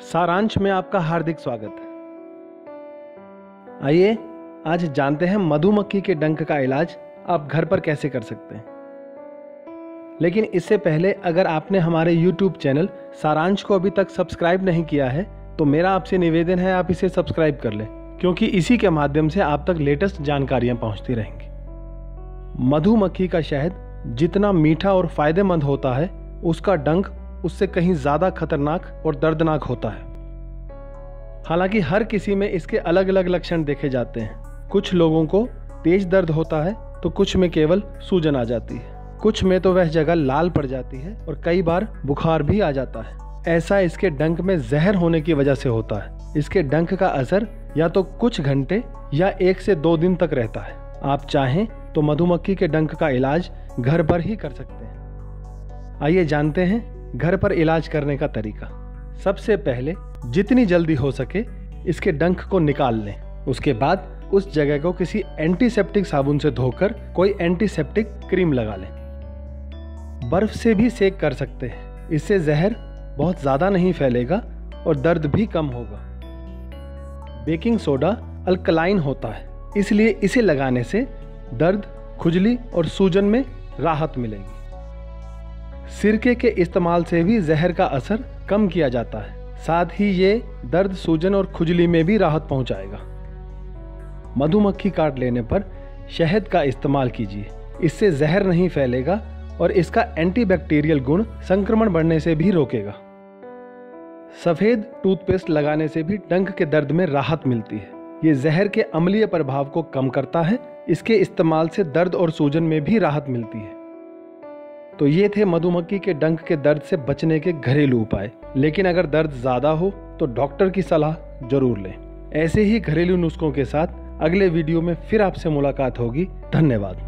सारांश में आपका हार्दिक स्वागत है। आइए, आज जानते हैं मधुमक्खी के डंक का इलाज आप घर पर कैसे कर सकते हैं। लेकिन इससे पहले अगर आपने हमारे YouTube चैनल सारांश को अभी तक सब्सक्राइब नहीं किया है तो मेरा आपसे निवेदन है आप इसे सब्सक्राइब कर लें, क्योंकि इसी के माध्यम से आप तक लेटेस्ट जानकारियाँ पहुँचती रहेंगी। मधुमक्खी का शहद जितना मीठा और फ़ायदेमंद होता है, उसका डंक उससे कहीं ज़्यादा खतरनाक और दर्दनाक होता है। हालाँकि हर किसी में इसके अलग अलग लक्षण देखे जाते हैं। कुछ लोगों को तेज दर्द होता है तो कुछ में केवल सूजन आ जाती है। कुछ में तो वह जगह लाल पड़ जाती है और कई बार बुखार भी आ जाता है। ऐसा इसके डंक में जहर होने की वजह से होता है। इसके डंक का असर या तो कुछ घंटे या एक से दो दिन तक रहता है। आप चाहें तो मधुमक्खी के डंक का इलाज घर पर ही कर सकते हैं। आइए जानते हैं घर पर इलाज करने का तरीका। सबसे पहले जितनी जल्दी हो सके इसके डंक को निकाल लें। उसके बाद उस जगह को किसी एंटीसेप्टिक साबुन से धोकर कोई एंटीसेप्टिक क्रीम लगा लें। बर्फ़ से भी सेक कर सकते हैं। इससे जहर बहुत ज़्यादा नहीं फैलेगा और दर्द भी कम होगा। बेकिंग सोडा अल्कलाइन होता है। इसलिए इसे लगाने से दर्द, खुजली और सूजन में राहत मिलेगी। सिरके के इस्तेमाल से भी जहर का असर कम किया जाता है। साथ ही ये दर्द सूजन और खुजली में भी राहत पहुंचाएगा। मधुमक्खी काट लेने पर शहद का इस्तेमाल कीजिए। इससे जहर नहीं फैलेगा और इसका एंटीबैक्टीरियल गुण संक्रमण बढ़ने से भी रोकेगा। सफ़ेद टूथपेस्ट लगाने से भी डंक के दर्द में राहत मिलती है। ये जहर के अम्लीय प्रभाव को कम करता है। इसके इस्तेमाल से दर्द और सूजन में भी राहत मिलती है। तो ये थे मधुमक्खी के डंक के दर्द से बचने के घरेलू उपाय। लेकिन अगर दर्द ज़्यादा हो तो डॉक्टर की सलाह ज़रूर लें। ऐसे ही घरेलू नुस्खों के साथ अगले वीडियो में फिर आपसे मुलाकात होगी। धन्यवाद।